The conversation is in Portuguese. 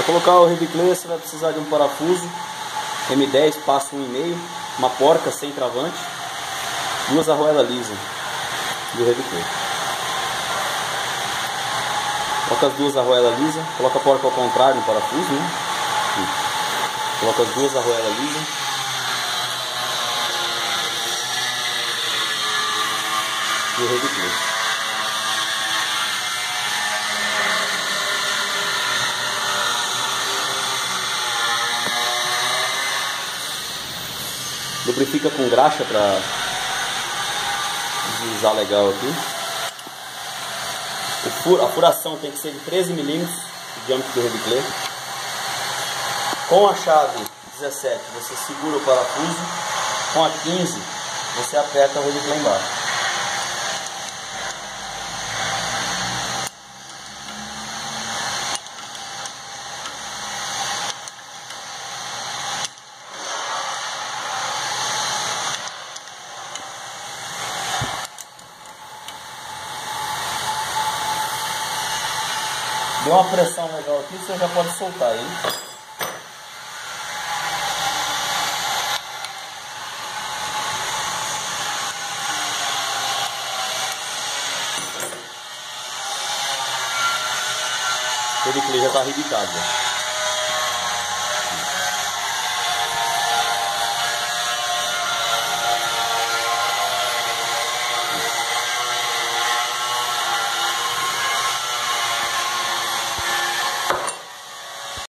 Para colocar o reviclê você vai precisar de um parafuso M10 passo 1,5, uma porca sem travante, duas arruelas lisas do reviclê. Coloca as duas arruelas lisas, coloca a porca ao contrário no parafuso, né? Coloca as duas arruelas lisas. E o reviclê. Lubrifica com graxa para deslizar legal aqui. a furação tem que ser de 13 milímetros de diâmetro do reviclê. Com a chave 17 você segura o parafuso, com a 15 você aperta o reviclê embaixo. Deu uma pressão legal aqui, você já pode soltar ele. O clipe já está arrebitado.